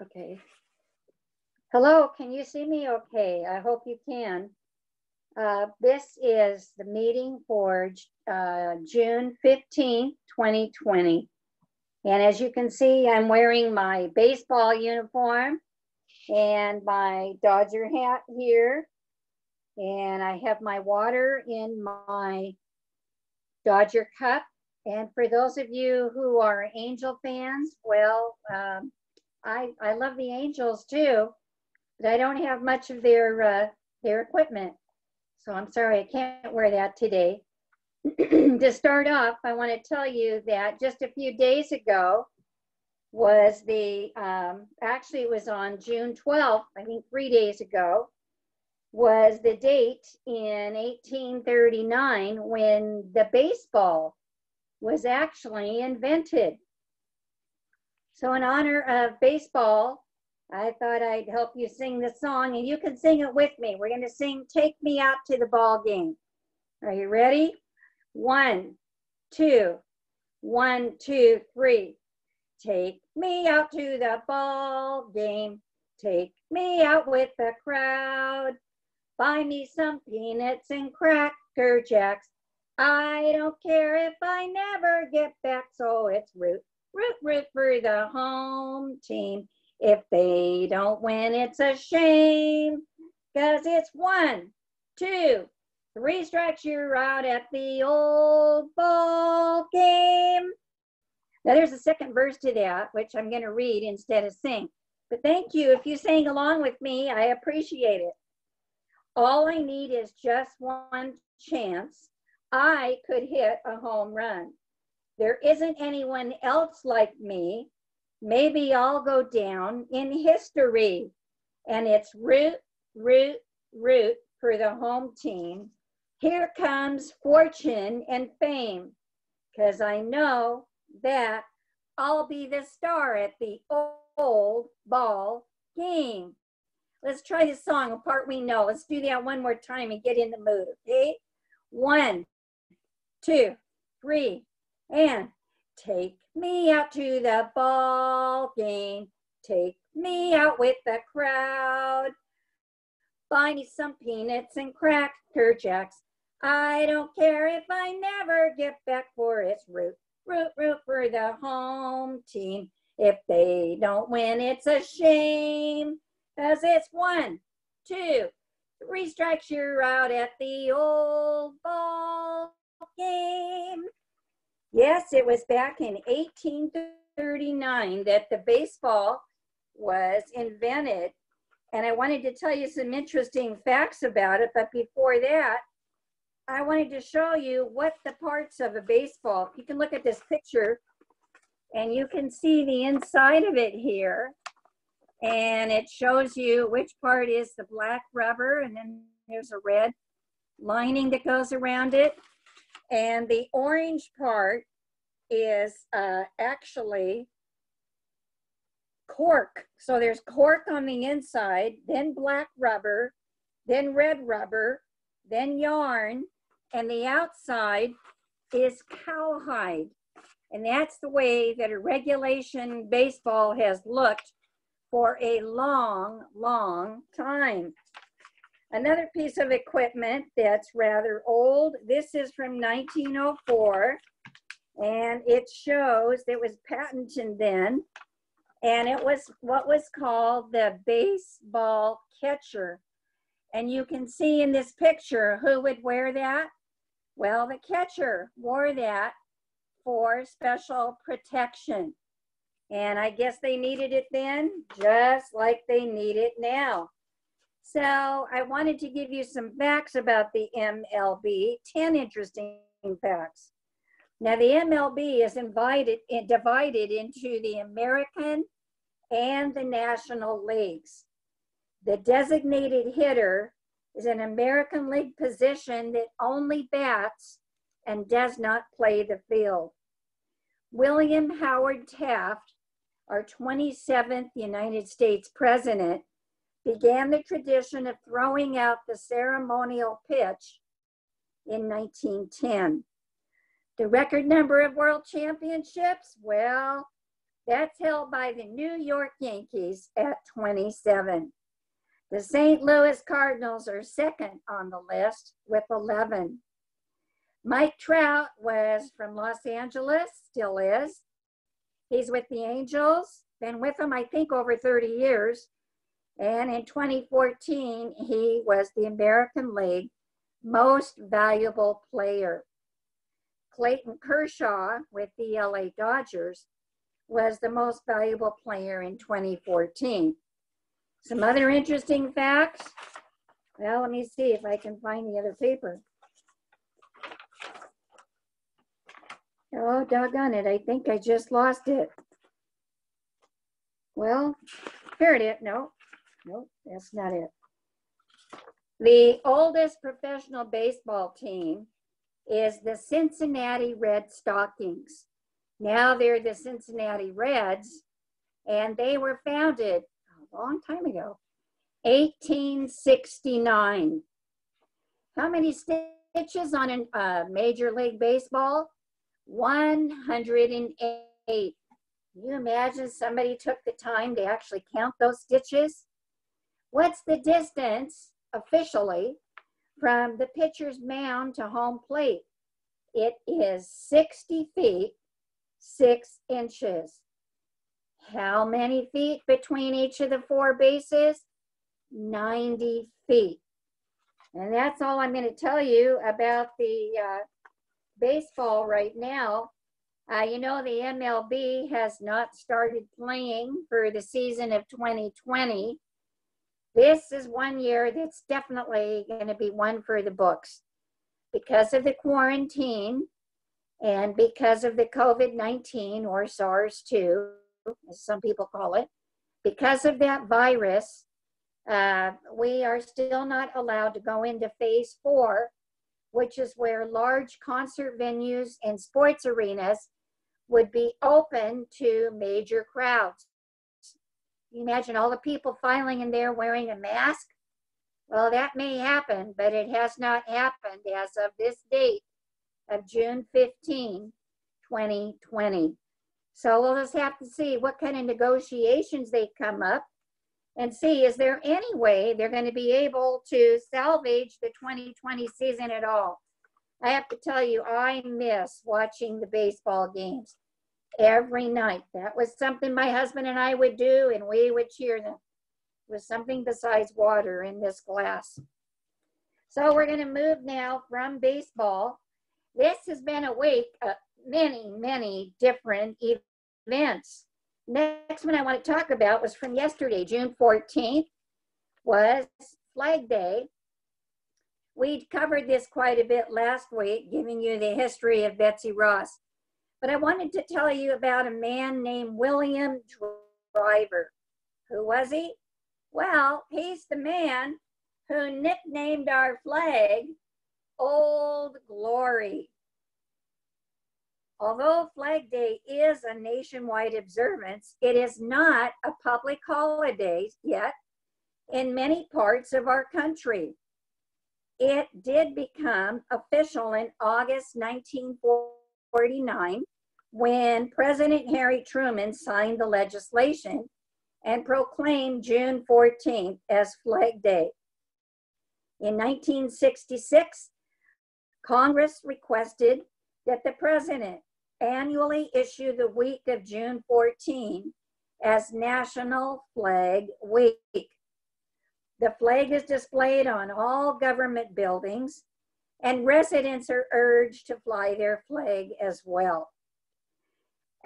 Okay. Hello, can you see me okay? I hope you can. Uh, This is the meeting for uh, June 15th, 2020. And as you can see, I'm wearing my baseball uniform and my Dodger hat here. And I have my water in my Dodger cup. And for those of you who are Angel fans, well, um, I, I love the Angels too, but I don't have much of their, uh, their equipment. So I'm sorry, I can't wear that today. to start off, I want to tell you that just a few days ago was the, um, actually it was on June 12th, I think three days ago, was the date in 1839 when the baseball was actually invented. So in honor of baseball, I thought I'd help you sing the song and you can sing it with me. We're gonna sing Take Me Out to the Ball Game. Are you ready? One, two, one, two, three. Take me out to the ball game. Take me out with the crowd. Buy me some peanuts and cracker jacks. I don't care if I never get back. So it's root, root, root for the home team. If they don't win, it's a shame. Cause it's one, two, three strikes, you're out at the old ball game. Now there's a second verse to that, which I'm gonna read instead of sing. But thank you. If you sang along with me, I appreciate it. All I need is just one chance. I could hit a home run. There isn't anyone else like me. Maybe I'll go down in history. And it's root, root, root for the home team. Here comes fortune and fame, because I know that I'll be the star at the old ball game. Let's try this song, a part we know. Let's do that one more time and get in the mood, okay? One, two, three, and take me out to the ball game. Take me out with the crowd. Buy me some peanuts and cracker jacks. I don't care if I never get back for its root, root, root for the home team. If they don't win, it's a shame. Cause it's one, two, three strikes, you're out at the old ball game. Yes, it was back in 1839 that the baseball was invented. And I wanted to tell you some interesting facts about it. But before that, I wanted to show you what the parts of a baseball, you can look at this picture and you can see the inside of it here. And it shows you which part is the black rubber and then there's a red lining that goes around it. And the orange part is uh, actually cork. So there's cork on the inside, then black rubber, then red rubber, then yarn, and the outside is cowhide. And that's the way that a regulation baseball has looked for a long, long time. Another piece of equipment that's rather old, this is from 1904, and it shows it was patented then, and it was what was called the baseball catcher. And you can see in this picture who would wear that? Well, the catcher wore that for special protection. And I guess they needed it then, just like they need it now. So I wanted to give you some facts about the MLB, 10 interesting facts. Now the MLB is invited, eh, divided into the American and the National Leagues. The designated hitter is an American League position that only bats and does not play the field. William Howard Taft our 27th United States president, began the tradition of throwing out the ceremonial pitch in 1910. The record number of world championships, well, That's held by the New York Yankees at 27. The St. Louis Cardinals are second on the list with 11. Mike Trout was from Los Angeles, still is. He's with the Angels, been with them, I think, over 30 years. And in 2014, he was the American League Most Valuable Player. Clayton Kershaw with the LA Dodgers was the most valuable player in 2014. Some other interesting facts. Well, let me see if I can find the other paper. Oh, doggone it. I think I just lost it. Well, here it is. No, no, that's not it. The oldest professional baseball team is the Cincinnati Red Stockings. Now they're the Cincinnati Reds, and they were founded a long time ago, 1869. How many stitches on a uh, Major League Baseball? 108. Can you imagine somebody took the time to actually count those stitches? What's the distance officially from the pitcher's mound to home plate? It is 60 feet, six inches. How many feet between each of the four bases? 90 feet. And that's all I'm going to tell you about the uh, baseball right now. Uh, you know, the MLB has not started playing for the season of 2020. This is one year that's definitely going to be one for the books because of the quarantine and because of the COVID 19 or SARS 2, as some people call it. Because of that virus, uh, we are still not allowed to go into phase four which is where large concert venues and sports arenas would be open to major crowds. You imagine all the people filing in there wearing a mask? Well, that may happen, but it has not happened as of this date of June 15, 2020. So we'll just have to see what kind of negotiations they come up and see is there any way they're going to be able to salvage the 2020 season at all. I have to tell you, I miss watching the baseball games every night. That was something my husband and I would do, and we would cheer them. It was something besides water in this glass. So we're going to move now from baseball. This has been a week of many, many different events. Next one I want to talk about was from yesterday, June 14th, was Flag Day. We covered this quite a bit last week, giving you the history of Betsy Ross. But I wanted to tell you about a man named William Driver. Who was he? Well, he's the man who nicknamed our flag Old Glory. Although Flag Day is a nationwide observance, it is not a public holiday yet in many parts of our country. It did become official in August 1949 when President Harry Truman signed the legislation and proclaimed June 14th as Flag Day. In 1966, Congress requested that the president annually issue the week of June 14 as National Flag Week. The flag is displayed on all government buildings, and residents are urged to fly their flag as well.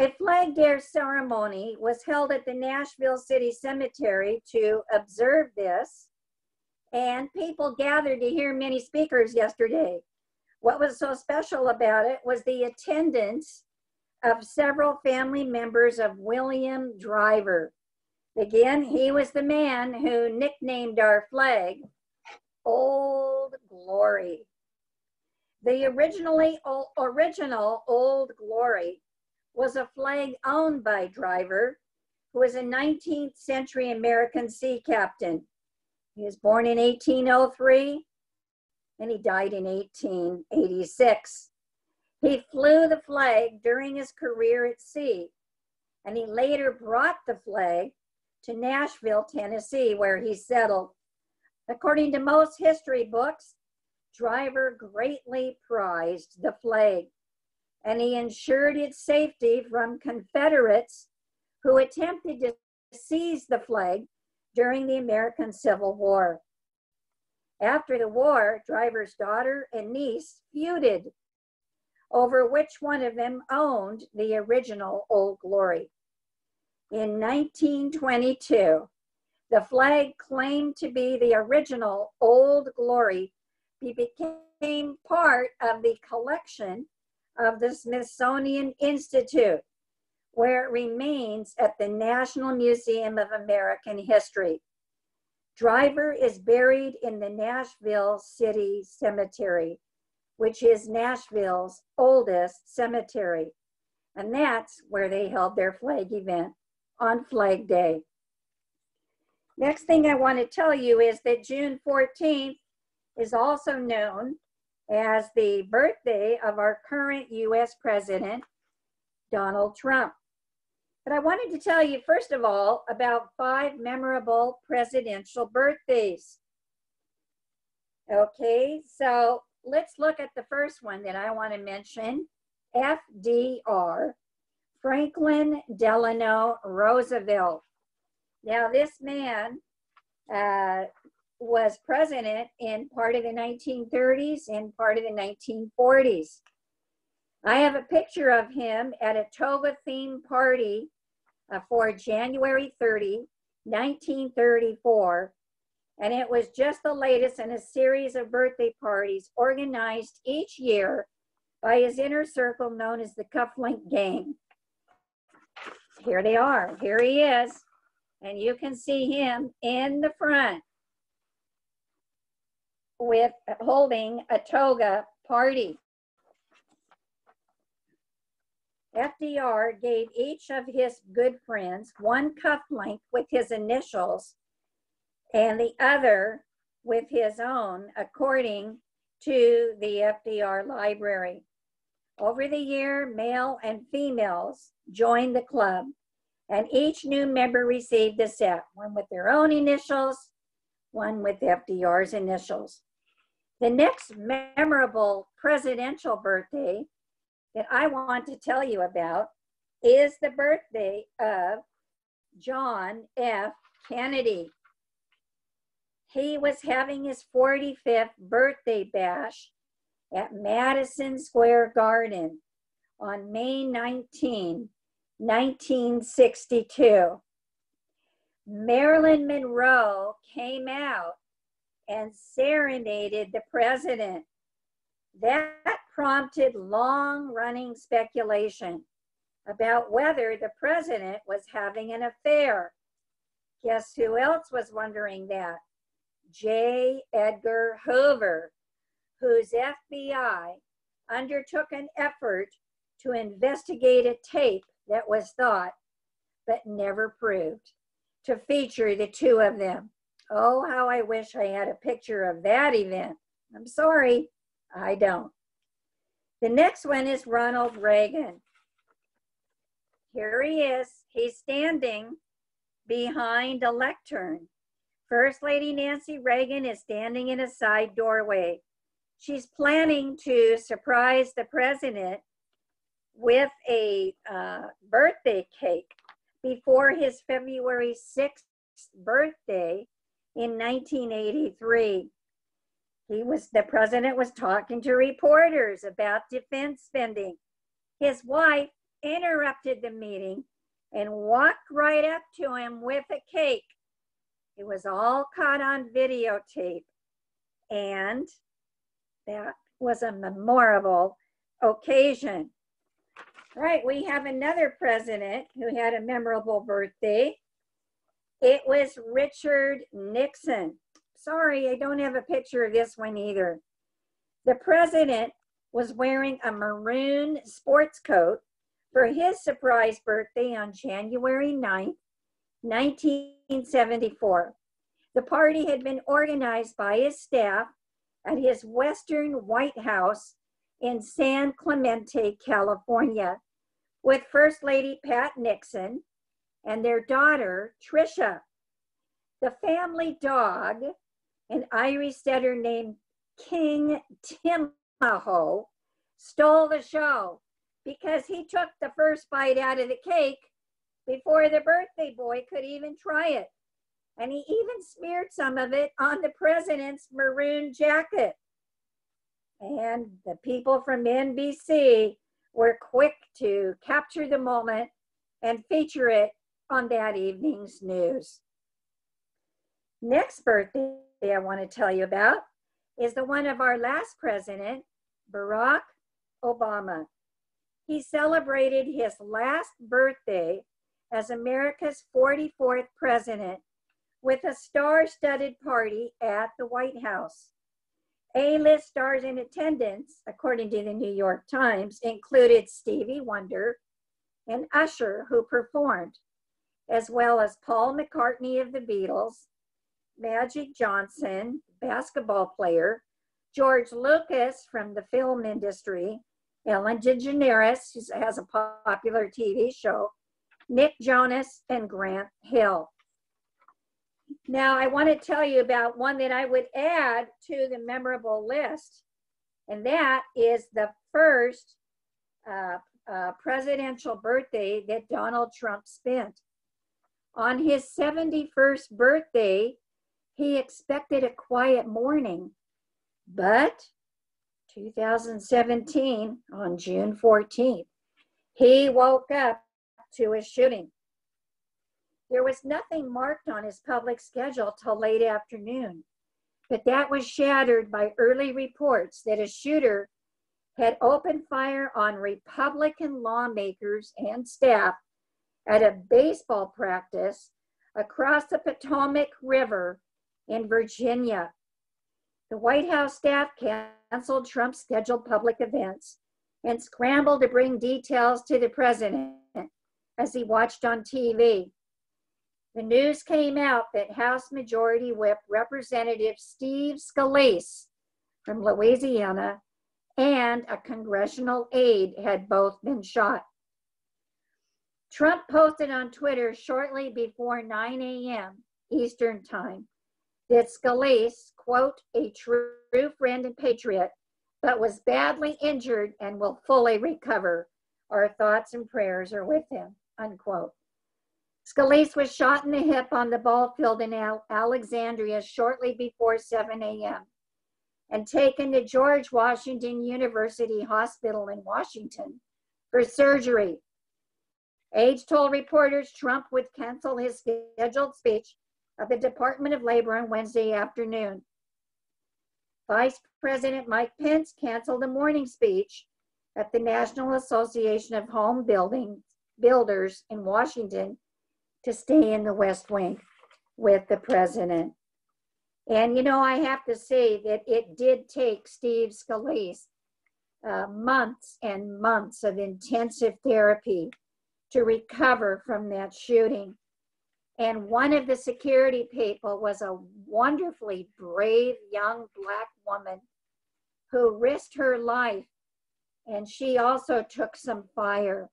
A flag day ceremony was held at the Nashville City Cemetery to observe this, and people gathered to hear many speakers yesterday. What was so special about it was the attendance of several family members of William Driver. Again, he was the man who nicknamed our flag Old Glory. The originally original Old Glory was a flag owned by Driver, who was a 19th century American sea captain. He was born in 1803 and he died in 1886. He flew the flag during his career at sea. and he later brought the flag to Nashville, Tennessee, where he settled. According to most history books, Driver greatly prized the flag, and he ensured its safety from Confederates who attempted to seize the flag during the American Civil War. After the war, Driver's daughter and niece feuded over which one of them owned the original Old Glory. In 1922, the flag claimed to be the original Old Glory became part of the collection of the Smithsonian Institute, where it remains at the National Museum of American History. Driver is buried in the Nashville City Cemetery, which is Nashville's oldest cemetery. And that's where they held their flag event on Flag Day. Next thing I want to tell you is that June 14th is also known as the birthday of our current US President, Donald Trump. But I wanted to tell you, first of all, about five memorable presidential birthdays. Okay, so let's look at the first one that I want to mention FDR, Franklin Delano Roosevelt. Now, this man uh, was president in part of the 1930s and part of the 1940s. I have a picture of him at a toga themed party uh, for January 30, 1934. And it was just the latest in a series of birthday parties organized each year by his inner circle known as the Cufflink Gang. Here they are. Here he is. And you can see him in the front with holding a toga party. FDR gave each of his good friends one cufflink with his initials and the other with his own, according to the FDR library. Over the year, male and females joined the club, and each new member received a set, one with their own initials, one with FDR's initials. The next memorable presidential birthday that I want to tell you about is the birthday of John F. Kennedy. He was having his 45th birthday bash at Madison Square Garden on May 19, 1962. Marilyn Monroe came out and serenaded the president. That prompted long running speculation about whether the president was having an affair. Guess who else was wondering that? J. Edgar Hoover, whose FBI undertook an effort to investigate a tape that was thought, but never proved, to feature the two of them. Oh, how I wish I had a picture of that event. I'm sorry, I don't. The next one is Ronald Reagan. Here he is. He's standing behind a lectern. First Lady Nancy Reagan is standing in a side doorway. She's planning to surprise the president with a uh, birthday cake before his February 6th birthday in 1983. He was the president was talking to reporters about defense spending. His wife interrupted the meeting and walked right up to him with a cake. It was all caught on videotape. And that was a memorable occasion. All right, we have another president who had a memorable birthday. It was Richard Nixon. Sorry, I don't have a picture of this one either. The president was wearing a maroon sports coat for his surprise birthday on January 9th, 1974. The party had been organized by his staff at his Western White House in San Clemente, California, with First Lady Pat Nixon and their daughter, Tricia. The family dog, an Irish setter named King Timahoe, stole the show because he took the first bite out of the cake before the birthday boy could even try it. And he even smeared some of it on the president's maroon jacket. And the people from NBC were quick to capture the moment and feature it on that evening's news. Next birthday I want to tell you about is the one of our last president, Barack Obama. He celebrated his last birthday as America's 44th president with a star studded party at the White House. A list stars in attendance, according to the New York Times, included Stevie Wonder and Usher, who performed, as well as Paul McCartney of the Beatles, Magic Johnson, basketball player, George Lucas from the film industry, Ellen DeGeneres, who has a popular TV show, Nick Jonas, and Grant Hill. Now, I want to tell you about one that I would add to the memorable list, and that is the first uh, uh, presidential birthday that Donald Trump spent. On his 71st birthday, he expected a quiet morning, but 2017, on June 14th, he woke up to a shooting. There was nothing marked on his public schedule till late afternoon, but that was shattered by early reports that a shooter had opened fire on Republican lawmakers and staff at a baseball practice across the Potomac River in Virginia. The White House staff canceled Trump's scheduled public events and scrambled to bring details to the president as he watched on TV. The news came out that House Majority Whip Representative Steve Scalise from Louisiana and a congressional aide had both been shot. Trump posted on Twitter shortly before 9 a.m. Eastern Time that Scalise, quote, a true friend and patriot, but was badly injured and will fully recover. Our thoughts and prayers are with him, unquote. Scalise was shot in the hip on the ball field in Al- Alexandria shortly before 7 a.m. and taken to George Washington University Hospital in Washington for surgery. Aides told reporters Trump would cancel his scheduled speech at the Department of Labor on Wednesday afternoon. Vice President Mike Pence canceled a morning speech at the National Association of Home Building Builders in Washington to stay in the West Wing with the president. And you know, I have to say that it did take Steve Scalise uh, months and months of intensive therapy to recover from that shooting. And one of the security people was a wonderfully brave young Black woman who risked her life. And she also took some fire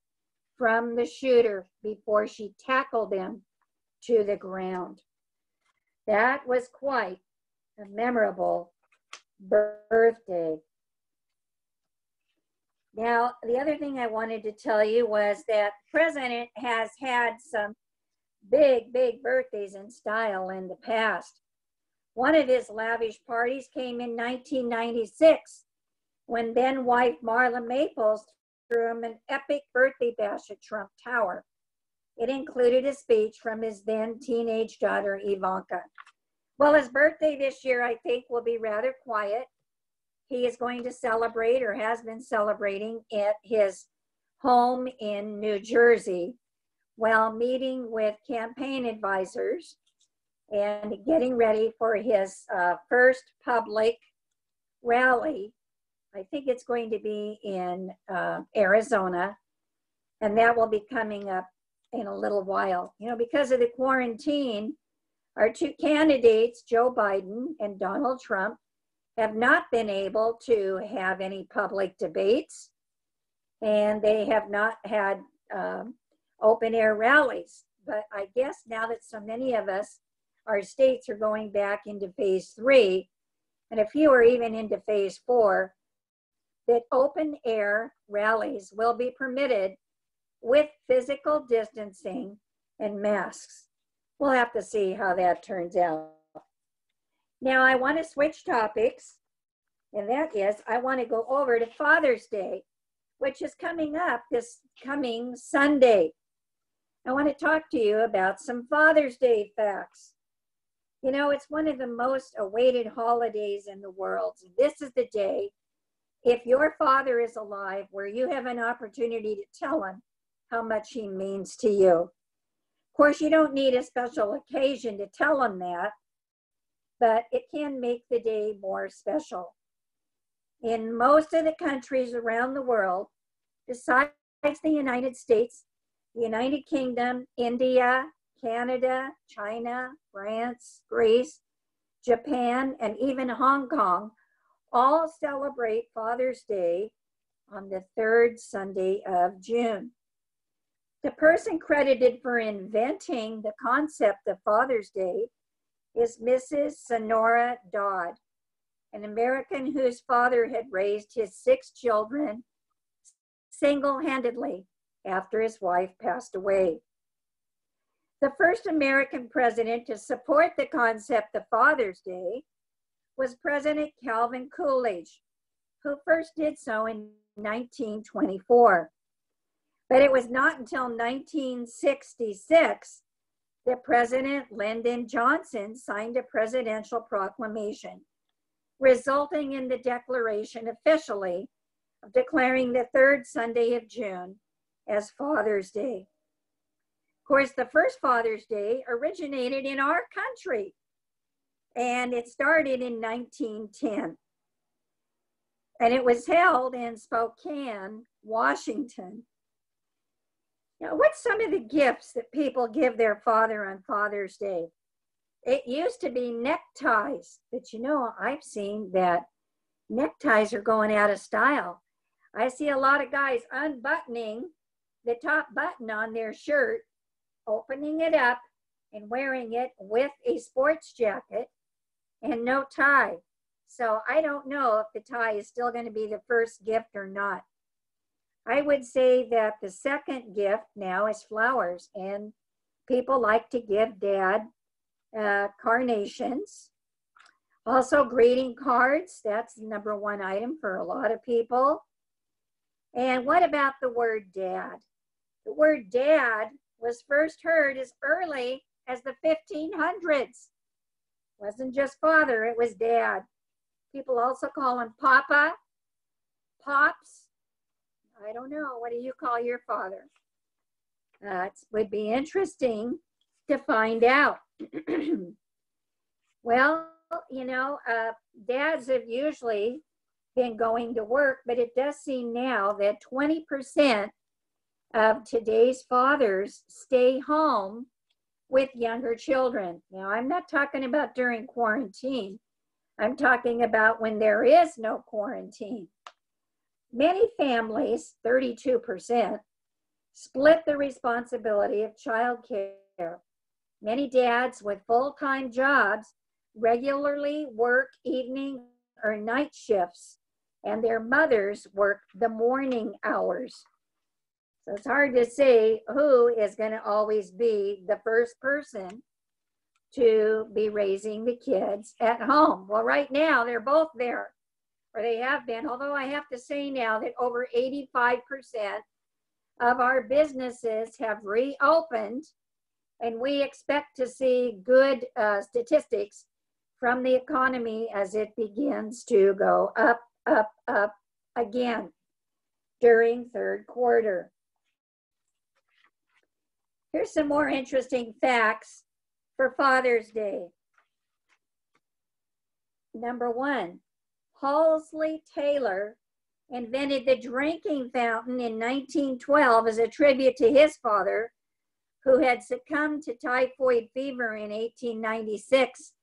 from the shooter before she tackled him to the ground. That was quite a memorable birthday. Now, the other thing I wanted to tell you was that President has had some big, big birthdays in style in the past. One of his lavish parties came in 1996 when then wife Marla Maples threw him an epic birthday bash at Trump Tower. It included a speech from his then teenage daughter, Ivanka. Well, his birthday this year, I think, will be rather quiet. He is going to celebrate or has been celebrating at his home in New Jersey while meeting with campaign advisors and getting ready for his uh, first public rally I think it's going to be in uh, Arizona, and that will be coming up in a little while. You know, because of the quarantine, our two candidates, Joe Biden and Donald Trump, have not been able to have any public debates, and they have not had um, open air rallies. But I guess now that so many of us, our states are going back into phase three, and a few are even into phase four, that open air rallies will be permitted with physical distancing and masks. We'll have to see how that turns out. Now, I want to switch topics, and that is I want to go over to Father's Day, which is coming up this coming Sunday. I want to talk to you about some Father's Day facts. You know, it's one of the most awaited holidays in the world. This is the day, if your father is alive, where you have an opportunity to tell him how much he means to you. Of course, you don't need a special occasion to tell him that, but it can make the day more special. In most of the countries around the world, besides the United States, the United Kingdom, India, Canada, China, France, Greece, Japan, and even Hong Kong all celebrate Father's Day on the third Sunday of June. The person credited for inventing the concept of Father's Day is Mrs. Sonora Dodd, an American whose father had raised his six children single handedly after his wife passed away. The first American president to support the concept of Father's Day was President Calvin Coolidge, who first did so in 1924. But it was not until 1966 that President Lyndon Johnson signed a presidential proclamation, resulting in the declaration officially of declaring the third Sunday of June as Father's Day. Of course, the first Father's Day originated in our country, and it started in 1910. And it was held in Spokane, Washington. Now, what's some of the gifts that people give their father on Father's Day? It used to be neckties, but you know, I've seen that neckties are going out of style. I see a lot of guys unbuttoning the top button on their shirt opening it up and wearing it with a sports jacket and no tie. So I don't know if the tie is still going to be the first gift or not. I would say that the second gift now is flowers, and people like to give dad uh, carnations. Also, greeting cards. That's the number one item for a lot of people. And what about the word dad? The word dad was first heard as early as the 1500s. Wasn't just father, it was dad. People also call him papa, pops. I don't know. What do you call your father? That would be interesting to find out. well, you know, uh, dads have usually been going to work, but it does seem now that 20% of today's fathers stay home with younger children. Now, I'm not talking about during quarantine. I'm talking about when there is no quarantine. Many families, 32%, split the responsibility of childcare. Many dads with full time jobs regularly work evening or night shifts, and their mothers work the morning hours. So it's hard to say who is going to always be the first person to be raising the kids at home. Well, right now they're both there, or they have been, although I have to say now that over 85% of our businesses have reopened, and we expect to see good uh, statistics from the economy as it begins to go up, up, up again during third quarter. Here's some more interesting facts for Father's Day. Number one, Halsey Taylor invented the drinking fountain in 1912 as a tribute to his father, who had succumbed to typhoid fever in 1896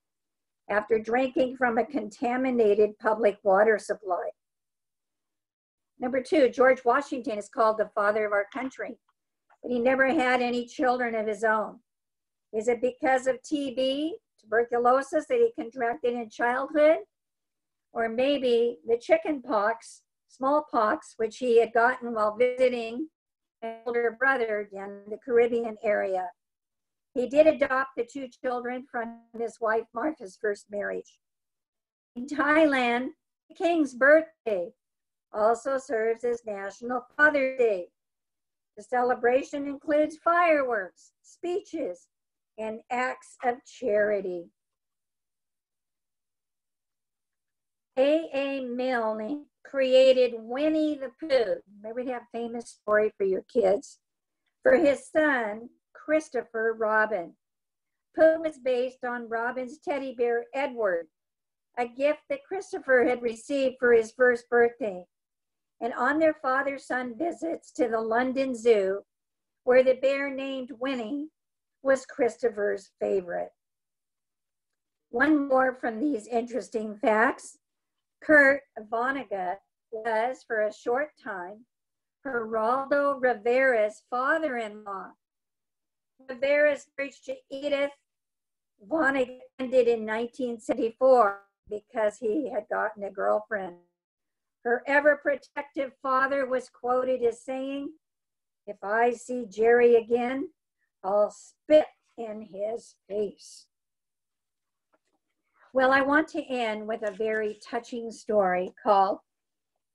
after drinking from a contaminated public water supply. Number two, George Washington is called the father of our country. but he never had any children of his own. Is it because of TB, tuberculosis that he contracted in childhood? Or maybe the chicken pox, smallpox, which he had gotten while visiting an older brother in the Caribbean area. He did adopt the two children from his wife Martha's first marriage. In Thailand, the king's birthday also serves as National Father's Day. The celebration includes fireworks, speeches, and acts of charity. A.A. Milne created Winnie the Pooh. Maybe have a famous story for your kids. For his son, Christopher Robin. Pooh was based on Robin's teddy bear, Edward, a gift that Christopher had received for his first birthday. And on their father son visits to the London Zoo, where the bear named Winnie was Christopher's favorite. One more from these interesting facts Kurt Vonnegut was, for a short time, Geraldo Rivera's father in law. Rivera's marriage to Edith Vonnegut ended in 1974 because he had gotten a girlfriend. Her ever protective father was quoted as saying, If I see Jerry again, I'll spit in his face. Well, I want to end with a very touching story called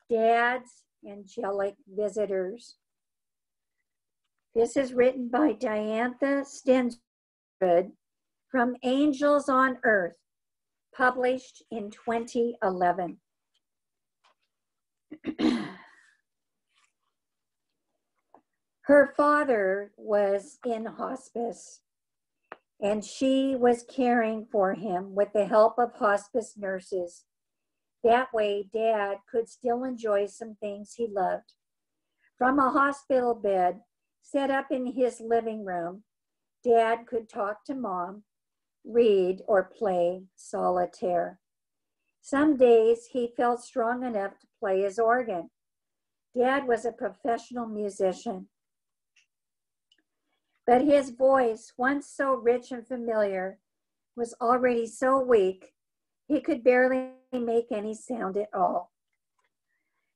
Dad's Angelic Visitors. This is written by Diantha Stensrud from Angels on Earth, published in 2011. Her father was in hospice and she was caring for him with the help of hospice nurses. That way, Dad could still enjoy some things he loved. From a hospital bed set up in his living room, Dad could talk to Mom, read, or play solitaire. Some days he felt strong enough to play his organ. Dad was a professional musician. But his voice, once so rich and familiar, was already so weak he could barely make any sound at all.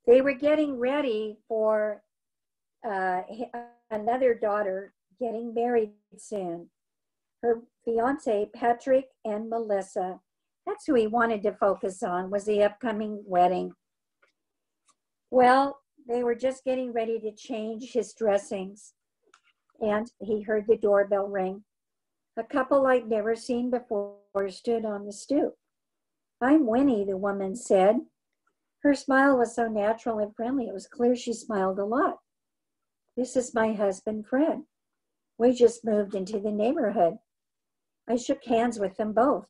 They were getting ready for uh, another daughter getting married soon. Her fiance, Patrick and Melissa. That's who he wanted to focus on was the upcoming wedding. Well, they were just getting ready to change his dressings and he heard the doorbell ring. A couple I'd never seen before stood on the stoop. I'm Winnie, the woman said. Her smile was so natural and friendly, it was clear she smiled a lot. This is my husband, Fred. We just moved into the neighborhood. I shook hands with them both.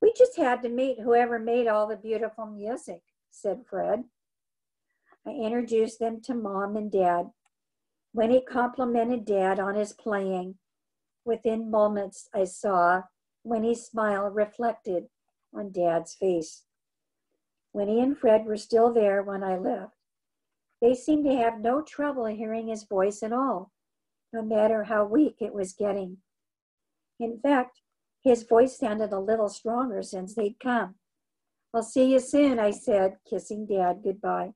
We just had to meet whoever made all the beautiful music, said Fred. I introduced them to mom and dad. When he complimented Dad on his playing, within moments I saw Winnie's smile reflected on Dad's face. Winnie and Fred were still there when I left. They seemed to have no trouble hearing his voice at all, no matter how weak it was getting. In fact, his voice sounded a little stronger since they'd come. I'll see you soon, I said, kissing Dad goodbye.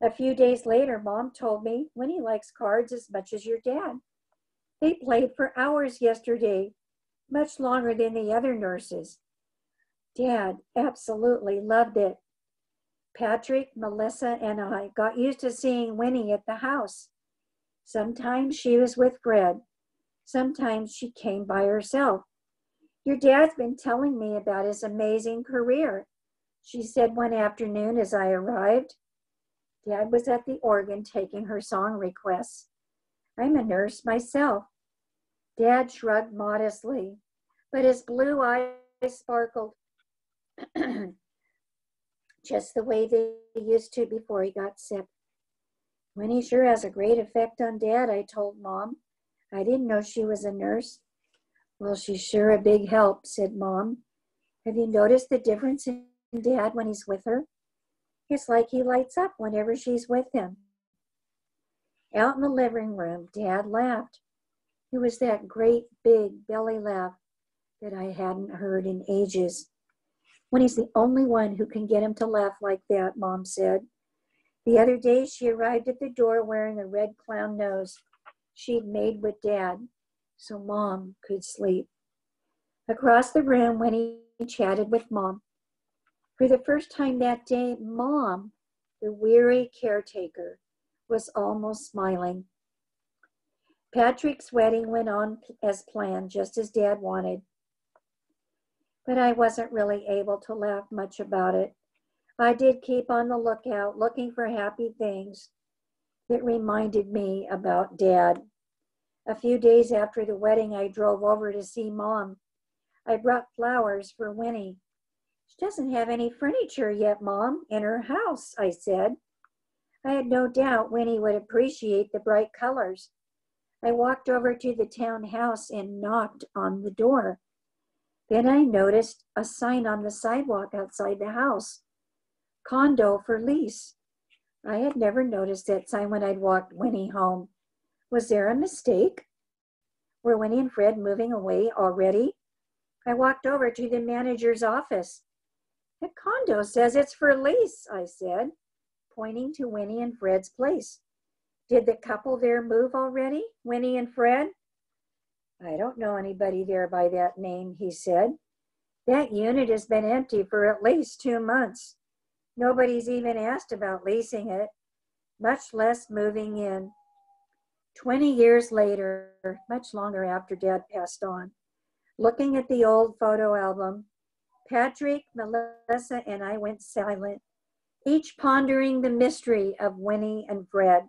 A few days later, mom told me Winnie likes cards as much as your dad. They played for hours yesterday, much longer than the other nurses. Dad absolutely loved it. Patrick, Melissa, and I got used to seeing Winnie at the house. Sometimes she was with Fred. Sometimes she came by herself. Your dad's been telling me about his amazing career, she said one afternoon as I arrived. Dad was at the organ taking her song requests. I'm a nurse myself. Dad shrugged modestly, but his blue eyes sparkled just the way they used to before he got sick. Winnie sure has a great effect on Dad, I told Mom. I didn't know she was a nurse. Well, she's sure a big help, said Mom. Have you noticed the difference in Dad when he's with her? It's like he lights up whenever she's with him. Out in the living room, Dad laughed. It was that great big belly laugh that I hadn't heard in ages. When he's the only one who can get him to laugh like that, Mom said. The other day, she arrived at the door wearing a red clown nose she'd made with Dad so Mom could sleep. Across the room, Winnie chatted with Mom. For the first time that day, Mom, the weary caretaker, was almost smiling. Patrick's wedding went on as planned, just as Dad wanted. But I wasn't really able to laugh much about it. I did keep on the lookout, looking for happy things that reminded me about Dad. A few days after the wedding, I drove over to see Mom. I brought flowers for Winnie. She doesn't have any furniture yet, Mom, in her house, I said. I had no doubt Winnie would appreciate the bright colors. I walked over to the town house and knocked on the door. Then I noticed a sign on the sidewalk outside the house condo for lease. I had never noticed that sign when I'd walked Winnie home. Was there a mistake? Were Winnie and Fred moving away already? I walked over to the manager's office. The condo says it's for lease, I said, pointing to Winnie and Fred's place. Did the couple there move already, Winnie and Fred? I don't know anybody there by that name, he said. That unit has been empty for at least two months. Nobody's even asked about leasing it, much less moving in. 20 years later, much longer after Dad passed on, looking at the old photo album, Patrick, Melissa, and I went silent, each pondering the mystery of Winnie and Fred.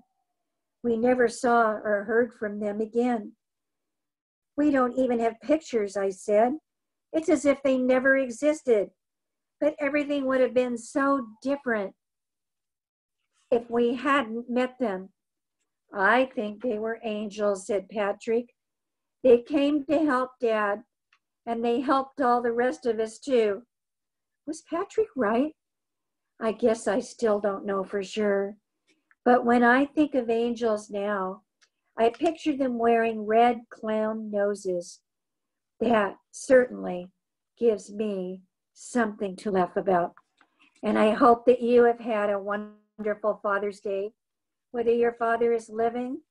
We never saw or heard from them again. We don't even have pictures, I said. It's as if they never existed. But everything would have been so different if we hadn't met them. I think they were angels, said Patrick. They came to help Dad, and they helped all the rest of us too. Was Patrick right? I guess I still don't know for sure. But when I think of angels now, I picture them wearing red clown noses. That certainly gives me something to laugh about. And I hope that you have had a wonderful Father's Day whether your father is living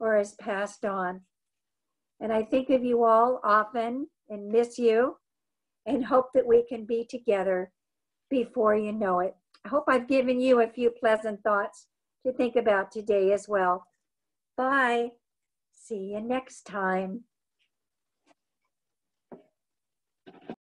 or has passed on. And I think of you all often and miss you and hope that we can be together before you know it. I hope I've given you a few pleasant thoughts to think about today as well. Bye. See you next time.